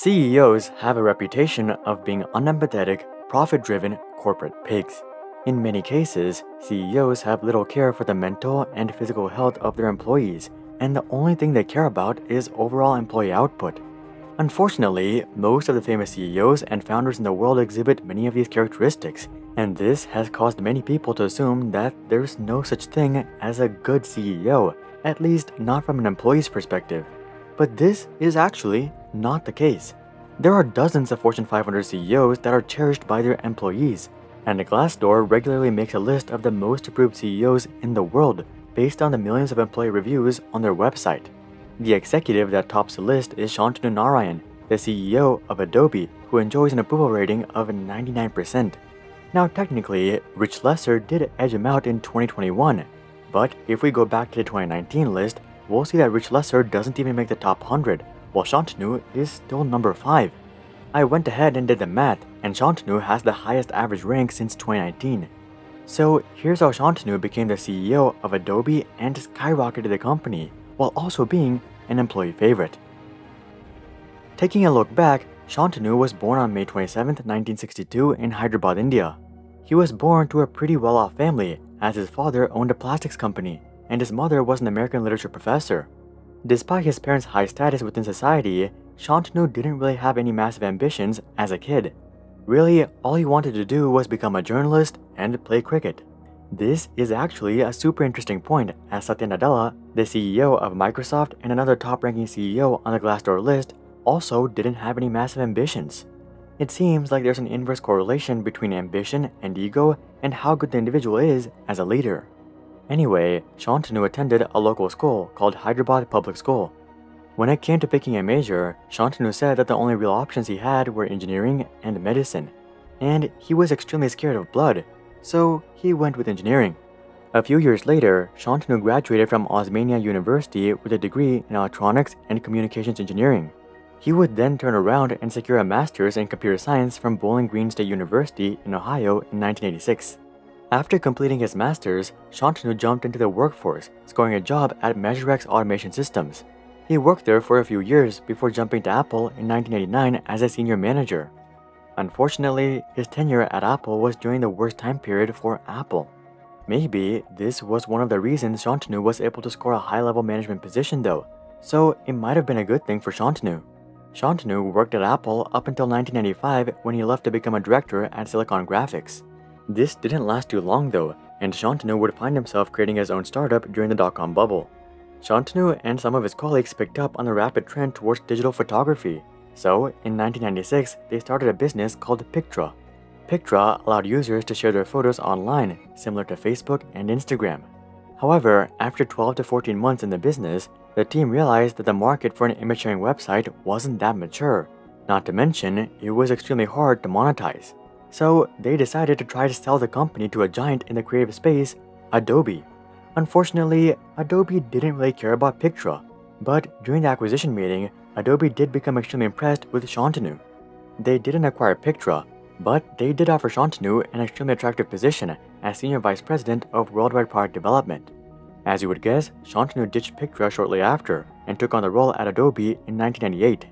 CEOs have a reputation of being unempathetic, profit driven corporate pigs. In many cases, CEOs have little care for the mental and physical health of their employees, and the only thing they care about is overall employee output. Unfortunately, most of the famous CEOs and founders in the world exhibit many of these characteristics, and this has caused many people to assume that there's no such thing as a good CEO, at least not from an employee's perspective. But this is actually not the case. There are dozens of Fortune 500 CEOs that are cherished by their employees, and Glassdoor regularly makes a list of the most approved CEOs in the world based on the millions of employee reviews on their website. The executive that tops the list is Shantanu Narayen, the CEO of Adobe, who enjoys an approval rating of 99%. Now, technically, Rich Lesser did edge him out in 2021, but if we go back to the 2019 list, we'll see that Rich Lesser doesn't even make the top 100, while Shantanu is still number 5. I went ahead and did the math, and Shantanu has the highest average rank since 2019. So here's how Shantanu became the CEO of Adobe and skyrocketed the company while also being an employee favorite. Taking a look back, Shantanu was born on May 27, 1962 in Hyderabad, India. He was born to a pretty well-off family as his father owned a plastics company and his mother was an American literature professor. Despite his parents' high status within society, Shantanu didn't really have any massive ambitions as a kid. Really, all he wanted to do was become a journalist and play cricket. This is actually a super interesting point as Satya Nadella, the CEO of Microsoft and another top-ranking CEO on the Glassdoor list, also didn't have any massive ambitions. It seems like there's an inverse correlation between ambition and ego and how good the individual is as a leader. Anyway, Shantanu attended a local school called Hyderabad Public School. When it came to picking a major, Shantanu said that the only real options he had were engineering and medicine, and he was extremely scared of blood so he went with engineering. A few years later, Shantanu graduated from Osmania University with a degree in electronics and communications engineering. He would then turn around and secure a master's in computer science from Bowling Green State University in Ohio in 1986. After completing his master's, Shantanu jumped into the workforce, scoring a job at MeasureX Automation Systems. He worked there for a few years before jumping to Apple in 1989 as a senior manager. Unfortunately, his tenure at Apple was during the worst time period for Apple. Maybe this was one of the reasons Shantanu was able to score a high-level management position though, so it might have been a good thing for Shantanu. Shantanu worked at Apple up until 1995 when he left to become a director at Silicon Graphics. This didn't last too long though, and Shantanu would find himself creating his own startup during the dot-com bubble. Shantanu and some of his colleagues picked up on the rapid trend towards digital photography, so, in 1996, they started a business called Pictra. Pictra allowed users to share their photos online, similar to Facebook and Instagram. However, after 12 to 14 months in the business, the team realized that the market for an image sharing website wasn't that mature. Not to mention, it was extremely hard to monetize. So, they decided to try to sell the company to a giant in the creative space, Adobe. Unfortunately, Adobe didn't really care about Pictra, but during the acquisition meeting, Adobe did become extremely impressed with Shantanu. They didn't acquire Pictra, but they did offer Shantanu an extremely attractive position as Senior Vice President of Worldwide Product Development. As you would guess, Shantanu ditched Pictra shortly after and took on the role at Adobe in 1998.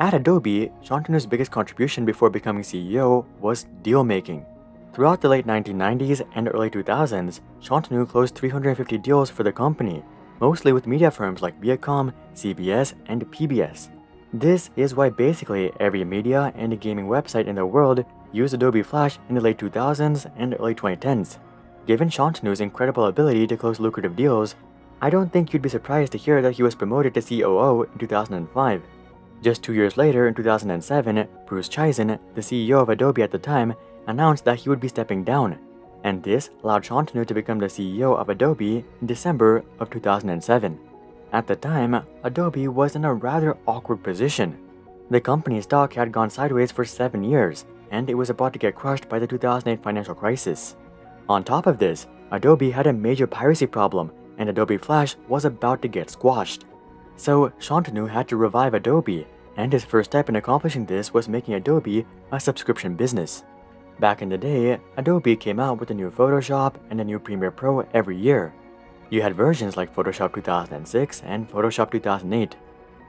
At Adobe, Shantanu's biggest contribution before becoming CEO was deal making. Throughout the late 1990s and early 2000s, Shantanu closed 350 deals for the company mostly with media firms like Viacom, CBS, and PBS. This is why basically every media and gaming website in the world used Adobe Flash in the late 2000s and early 2010s. Given Shantanu's incredible ability to close lucrative deals, I don't think you'd be surprised to hear that he was promoted to COO in 2005. Just two years later, in 2007, Bruce Chizen, the CEO of Adobe at the time, announced that he would be stepping down and this allowed Shantanu to become the CEO of Adobe in December of 2007. At the time, Adobe was in a rather awkward position. The company's stock had gone sideways for seven years, and it was about to get crushed by the 2008 financial crisis. On top of this, Adobe had a major piracy problem, and Adobe Flash was about to get squashed. So Shantanu had to revive Adobe, and his first step in accomplishing this was making Adobe a subscription business. Back in the day, Adobe came out with a new Photoshop and a new Premiere Pro every year. You had versions like Photoshop 2006 and Photoshop 2008.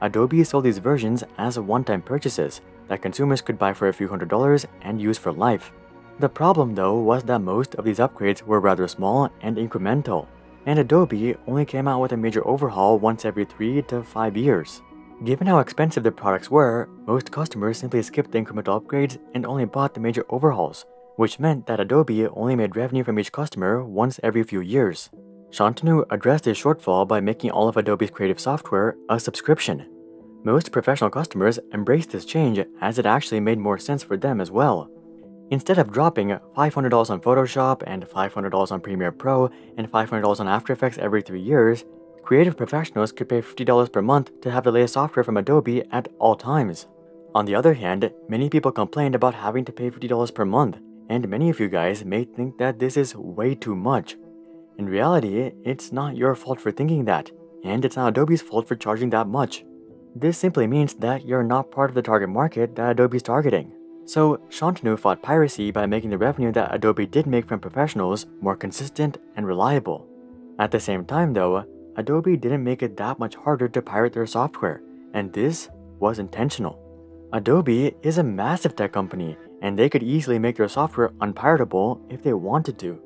Adobe sold these versions as one-time purchases that consumers could buy for a few hundred dollars and use for life. The problem though was that most of these upgrades were rather small and incremental, and Adobe only came out with a major overhaul once every 3 to 5 years. Given how expensive their products were, most customers simply skipped the incremental upgrades and only bought the major overhauls, which meant that Adobe only made revenue from each customer once every few years. Shantanu addressed this shortfall by making all of Adobe's creative software a subscription. Most professional customers embraced this change as it actually made more sense for them as well. Instead of dropping $500 on Photoshop and $500 on Premiere Pro and $500 on After Effects every three years, creative professionals could pay $50 per month to have the latest software from Adobe at all times. On the other hand, many people complained about having to pay $50 per month, and many of you guys may think that this is way too much. In reality, it's not your fault for thinking that, and it's not Adobe's fault for charging that much. This simply means that you're not part of the target market that Adobe's targeting. So, Shantanu fought piracy by making the revenue that Adobe did make from professionals more consistent and reliable. At the same time though, Adobe didn't make it that much harder to pirate their software, and this was intentional. Adobe is a massive tech company, and they could easily make their software unpiratable if they wanted to.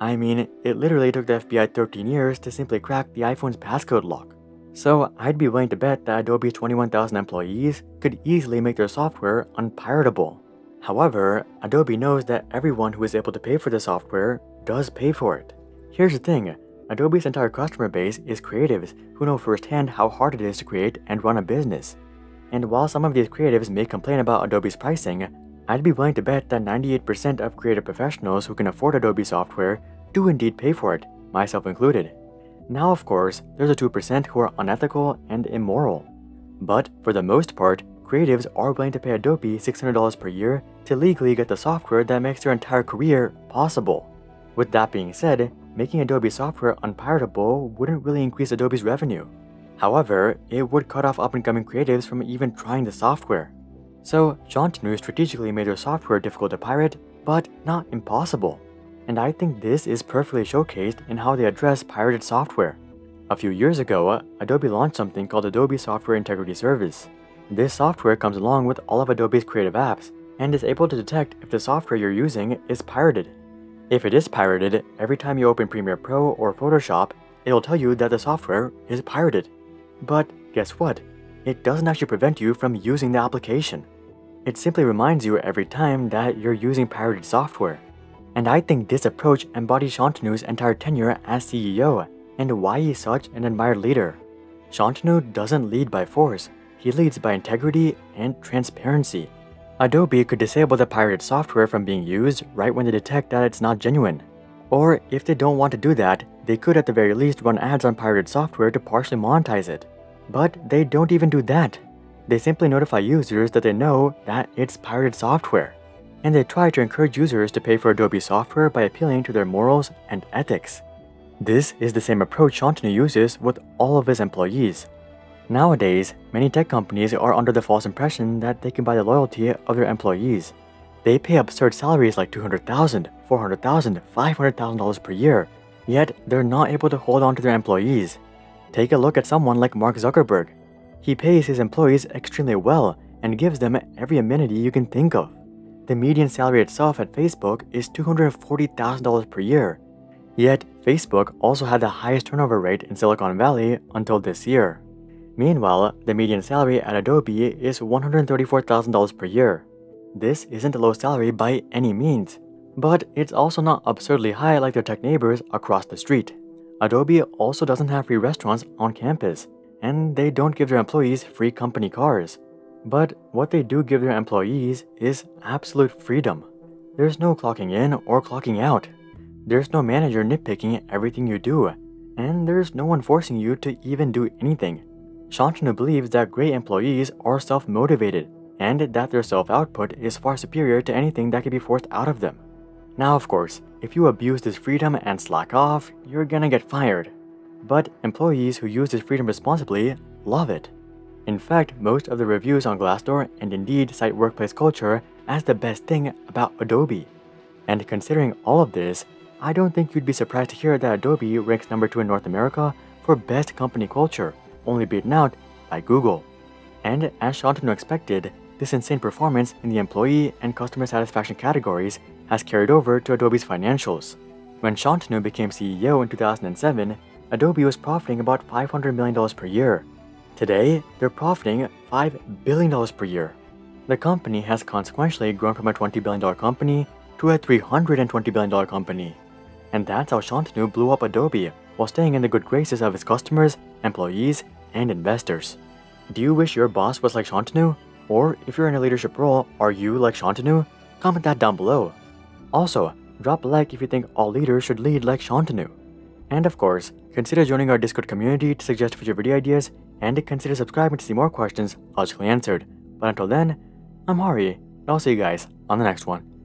I mean, it literally took the FBI 13 years to simply crack the iPhone's passcode lock. So I'd be willing to bet that Adobe's 21,000 employees could easily make their software unpiratable. However, Adobe knows that everyone who is able to pay for the software does pay for it. Here's the thing, Adobe's entire customer base is creatives who know firsthand how hard it is to create and run a business. And while some of these creatives may complain about Adobe's pricing, I'd be willing to bet that 98% of creative professionals who can afford Adobe software do indeed pay for it, myself included. Now of course, there's a 2% who are unethical and immoral. But for the most part, creatives are willing to pay Adobe $600 per year to legally get the software that makes their entire career possible. With that being said, making Adobe software unpiratable wouldn't really increase Adobe's revenue. However, it would cut off up-and-coming creatives from even trying the software. So, Shantanu strategically made their software difficult to pirate, but not impossible. And I think this is perfectly showcased in how they address pirated software. A few years ago, Adobe launched something called Adobe Software Integrity Service. This software comes along with all of Adobe's creative apps and is able to detect if the software you're using is pirated. If it is pirated, every time you open Premiere Pro or Photoshop, it'll tell you that the software is pirated. But guess what? It doesn't actually prevent you from using the application. It simply reminds you every time that you're using pirated software. And I think this approach embodies Shantanu's entire tenure as CEO and why he's such an admired leader. Shantanu doesn't lead by force, he leads by integrity and transparency. Adobe could disable the pirated software from being used right when they detect that it's not genuine. Or if they don't want to do that, they could at the very least run ads on pirated software to partially monetize it. But they don't even do that. They simply notify users that they know that it's pirated software. And they try to encourage users to pay for Adobe software by appealing to their morals and ethics. This is the same approach Shantanu uses with all of his employees. Nowadays, many tech companies are under the false impression that they can buy the loyalty of their employees. They pay absurd salaries like $200,000, $400,000, $500,000 per year, yet they're not able to hold on to their employees. Take a look at someone like Mark Zuckerberg. He pays his employees extremely well and gives them every amenity you can think of. The median salary itself at Facebook is $240,000 per year. Yet, Facebook also had the highest turnover rate in Silicon Valley until this year. Meanwhile, the median salary at Adobe is $134,000 per year. This isn't a low salary by any means, but it's also not absurdly high like their tech neighbors across the street. Adobe also doesn't have free restaurants on campus, and they don't give their employees free company cars. But what they do give their employees is absolute freedom. There's no clocking in or clocking out. There's no manager nitpicking everything you do, and there's no one forcing you to even do anything. Shantanu believes that great employees are self-motivated and that their self-output is far superior to anything that can be forced out of them. Now of course, if you abuse this freedom and slack off, you're gonna get fired. But employees who use this freedom responsibly love it. In fact, most of the reviews on Glassdoor and Indeed cite workplace culture as the best thing about Adobe. And considering all of this, I don't think you'd be surprised to hear that Adobe ranks number 2 in North America for best company culture only beaten out by Google. And as Shantanu expected, this insane performance in the employee and customer satisfaction categories has carried over to Adobe's financials. When Shantanu became CEO in 2007, Adobe was profiting about $500 million per year. Today, they're profiting $5 billion per year. The company has consequentially grown from a $20 billion company to a $320 billion company. And that's how Shantanu blew up Adobe while staying in the good graces of his customers, employees, and investors. Do you wish your boss was like Shantanu? Or if you're in a leadership role, are you like Shantanu? Comment that down below. Also, drop a like if you think all leaders should lead like Shantanu. And of course, consider joining our Discord community to suggest future video ideas and consider subscribing to see more questions logically answered. But until then, I'm Hari, and I'll see you guys on the next one.